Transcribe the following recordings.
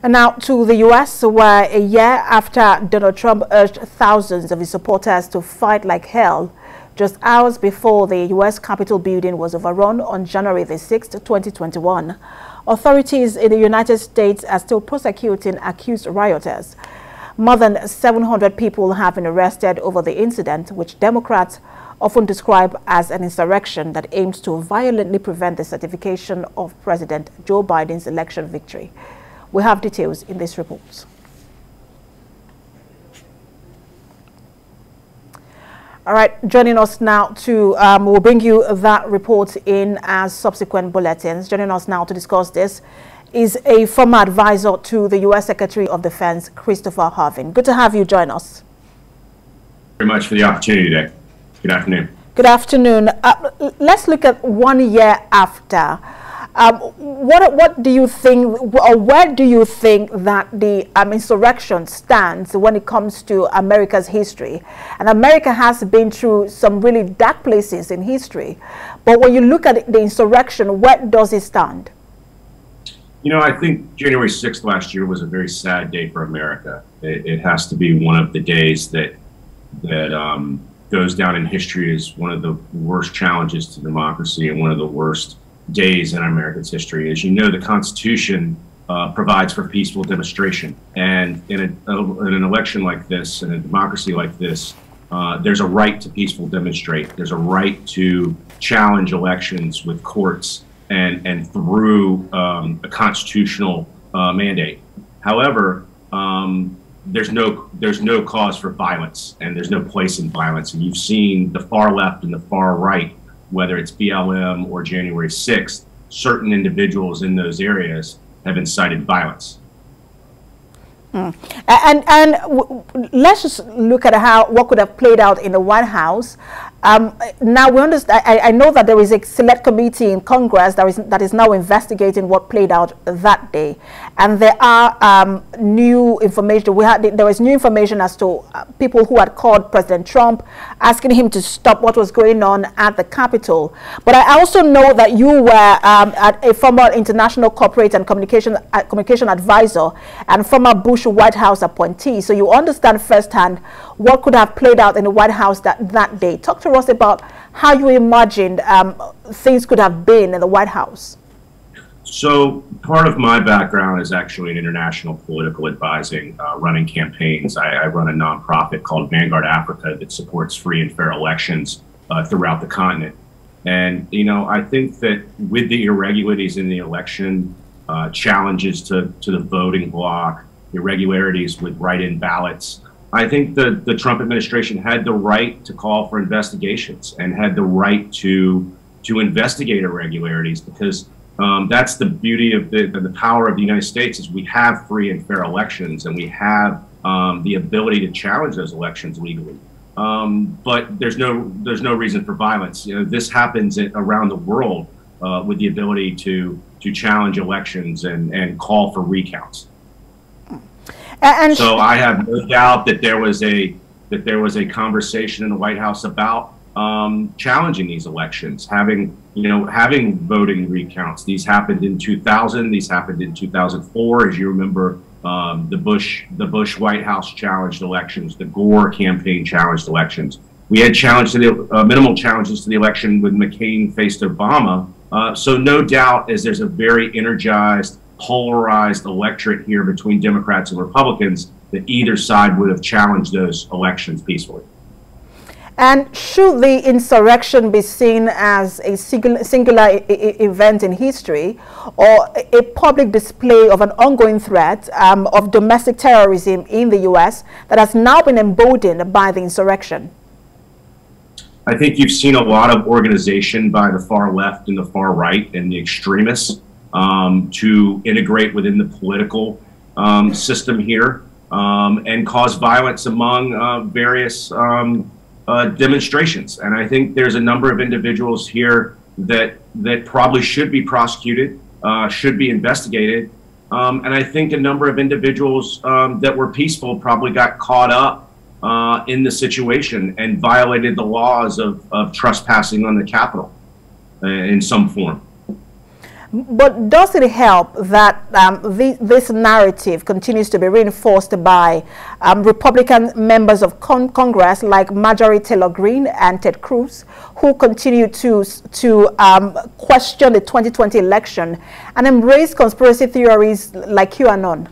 And now to the U.S., where a year after Donald Trump urged thousands of his supporters to fight like hell, just hours before the U.S. Capitol building was overrun on January the 6th, 2021, authorities in the United States are still prosecuting accused rioters. More than 700 people have been arrested over the incident, which Democrats often describe as an insurrection that aims to violently prevent the certification of President Joe Biden's election victory. We have details in this report. All right, joining us now to, um, we'll bring you that report in as subsequent bulletins. Joining us now to discuss this is a former advisor to the U.S. Secretary of Defense, Christopher Harvin. Good to have you join us. Very much for the opportunity today. Good afternoon. Good afternoon. Uh, let's look at one year after. Um, what what do you think, or where do you think that the um, insurrection stands when it comes to America's history? And America has been through some really dark places in history, but when you look at the insurrection, where does it stand? You know, I think January 6th last year was a very sad day for America. It, it has to be one of the days that that um, goes down in history as one of the worst challenges to democracy and one of the worst days in America's history. As you know, the Constitution uh, provides for peaceful demonstration. And in, a, in, an election like this, in a democracy like this, uh, there's a right to peaceful demonstrate. There's a right to challenge elections with courts and, and through um, a constitutional uh, mandate. However, um, there's no there's no cause for violence and there's no place in violence. And you've seen the far left and the far right whether it's BLM or January 6th, certain individuals in those areas have incited violence. Mm. And and let's just look at how what could have played out in the White House. Um, now we understand. I, I, know that there is a select committee in Congress that is that is now investigating what played out that day, and there are um, new information. We had there was new information as to uh, people who had called President Trump, asking him to stop what was going on at the Capitol. But I also know that you were um, a former international corporate and communication uh, communication advisor and former Bush White House appointee, so you understand firsthand what could have played out in the White House that that day. Talk to to us about how you imagined um, things could have been in the White House. So, part of my background is actually in international political advising, uh, running campaigns. I, I, run a nonprofit called Vanguard Africa that supports free and fair elections uh, throughout the continent. And, you know, I think that with the irregularities in the election, uh, challenges to, to the voting bloc, irregularities with write in ballots, I think the, the Trump administration had the right to call for investigations and had the right to to investigate irregularities because um, that's the beauty of the, the power of the United States is we have free and fair elections and we have um, the ability to challenge those elections legally. Um, but there's no there's no reason for violence. You know, this happens around the world uh, with the ability to to challenge elections and and call for recounts. And so I have no doubt that there was a that there was a conversation in the White House about um, challenging these elections, having you know having voting recounts. These happened in 2000. These happened in 2004, as you remember. Um, the Bush the Bush White House challenged elections. The Gore campaign challenged elections. We had challenge to the uh, minimal challenges to the election when McCain faced Obama. Uh, so no doubt, as there's a very energized polarized electorate here between Democrats and Republicans that either side would have challenged those elections peacefully. And should the insurrection be seen as a singular, singular event in history or a public display of an ongoing threat um, of domestic terrorism in the U.S. that has now been emboldened by the insurrection? I think you've seen a lot of organization by the far left and the far right and the extremists um, to integrate within the political um, system here um, and cause violence among uh, various um, uh, demonstrations. And I think there's a number of individuals here that that probably should be prosecuted, uh, should be investigated. Um, and I think a number of individuals um, that were peaceful probably got caught up uh, in the situation and violated the laws of, of trespassing on the Capitol uh, in some form. But does it help that um, the, this narrative continues to be reinforced by um, Republican members of con Congress like Marjorie Taylor Greene and Ted Cruz, who continue to, to um, question the 2020 election and embrace conspiracy theories like QAnon?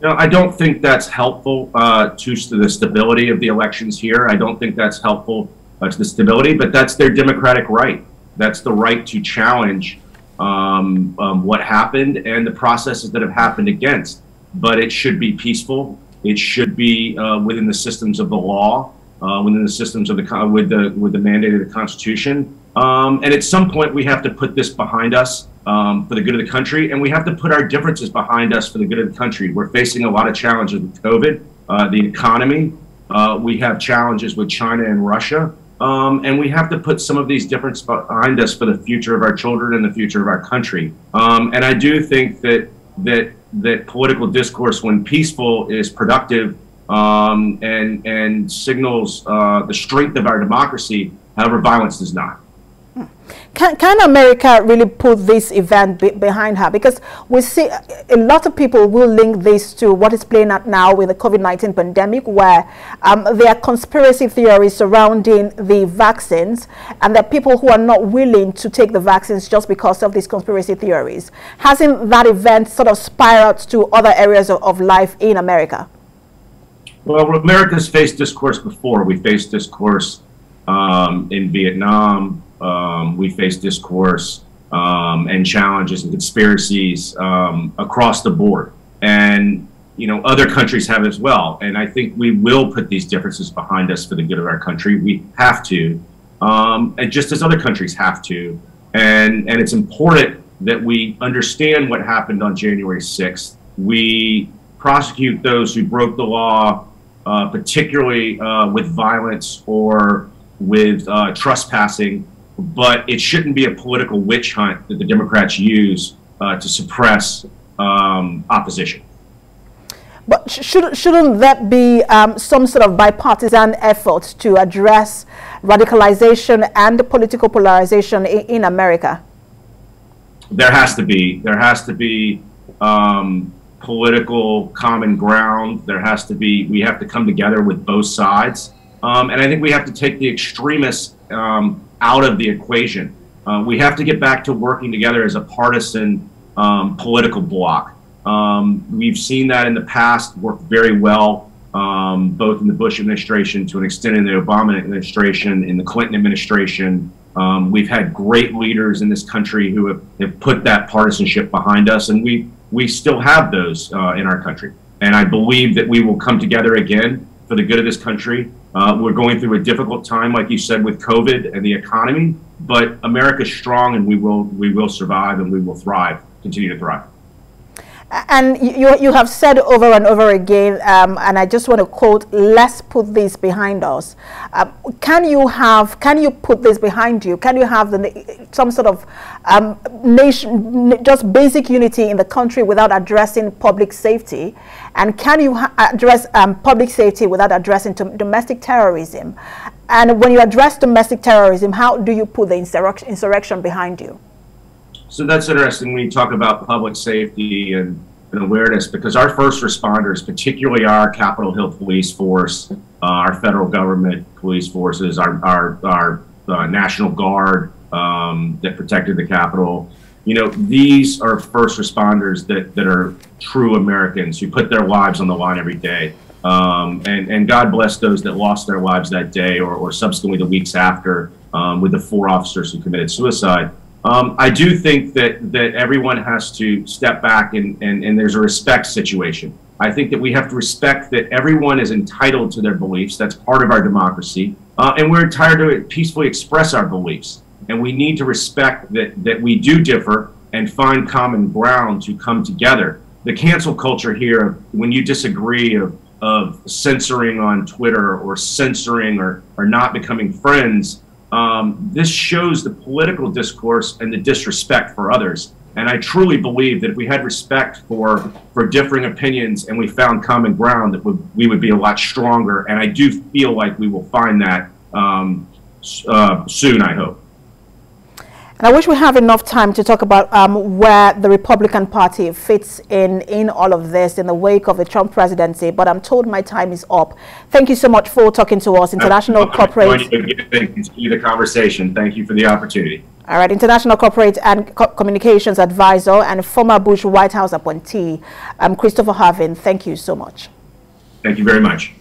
Know, I don't think that's helpful uh, to the stability of the elections here. I don't think that's helpful uh, to the stability, but that's their democratic right. That's the right to challenge um, um, what happened and the processes that have happened against. But it should be peaceful. It should be uh, within the systems of the law, uh, within the systems of the with the with the mandate of the Constitution. Um, and at some point, we have to put this behind us um, for the good of the country, and we have to put our differences behind us for the good of the country. We're facing a lot of challenges with COVID, uh, the economy. Uh, we have challenges with China and Russia. Um, and we have to put some of these differences behind us for the future of our children and the future of our country. Um, and I do think that that that political discourse, when peaceful, is productive um, and and signals uh, the strength of our democracy. However, violence does not. Can, can America really put this event be behind her? Because we see a lot of people will link this to what is playing out now with the COVID-19 pandemic, where um, there are conspiracy theories surrounding the vaccines, and are people who are not willing to take the vaccines just because of these conspiracy theories. Hasn't that event sort of spiraled to other areas of, of life in America? Well, America's faced discourse before. We faced discourse um, in Vietnam, um, we face discourse um, and challenges and conspiracies um, across the board. And, you know, other countries have as well. And I think we will put these differences behind us for the good of our country. We have to, um, and just as other countries have to. And, and it's important that we understand what happened on January 6th. We prosecute those who broke the law, uh, particularly uh, with violence or with uh, trespassing but it shouldn't be a political witch hunt that the Democrats use uh, to suppress um, opposition. But should, shouldn't that be um, some sort of bipartisan effort to address radicalization and political polarization in, in America? There has to be. There has to be um, political common ground. There has to be, we have to come together with both sides. Um, and I think we have to take the extremists um, out of the equation. Uh, we have to get back to working together as a partisan um, political bloc. Um, we've seen that in the past work very well, um, both in the Bush administration, to an extent in the Obama administration, in the Clinton administration. Um, we've had great leaders in this country who have, have, put that partisanship behind us, and we, we still have those uh, in our country. And I believe that we will come together again for the good of this country uh, we're going through a difficult time, like you said, with COVID and the economy, but America's strong and we will, we will survive and we will thrive, continue to thrive. And you, you have said over and over again, um, and I just want to quote, let's put this behind us. Uh, can you have, can you put this behind you? Can you have the, some sort of um, nation, just basic unity in the country without addressing public safety? And can you address um, public safety without addressing domestic terrorism? And when you address domestic terrorism, how do you put the insurrection, insurrection behind you? So that's interesting when you talk about public safety and, and awareness, because our first responders, particularly our Capitol Hill Police Force, uh, our federal government police forces, our, our, our uh, National Guard um, that protected the Capitol, you know, these are first responders that, that are true Americans who put their lives on the line every day. Um, and, and God bless those that lost their lives that day or, or subsequently the weeks after um, with the four officers who committed suicide. Um, I do think that that everyone has to step back and, and, and there's a respect situation. I think that we have to respect that everyone is entitled to their beliefs. That's part of our democracy. Uh, and we're entitled to peacefully express our beliefs. And we need to respect that, that we do differ and find common ground to come together. The cancel culture here, when you disagree of, of censoring on Twitter or censoring or, or not becoming friends, um, this shows the political discourse and the disrespect for others. And I truly believe that if we had respect for for differing opinions and we found common ground, that would, we would be a lot stronger. And I do feel like we will find that um, uh, soon. I hope. And I wish we have enough time to talk about um, where the Republican Party fits in in all of this in the wake of the Trump presidency, but I'm told my time is up. Thank you so much for talking to us, International Corporate. Continue the conversation. Thank you for the opportunity. All right, International Corporate and Co Communications Advisor and former Bush White House appointee, um, Christopher Harvin, thank you so much. Thank you very much.